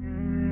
Mm.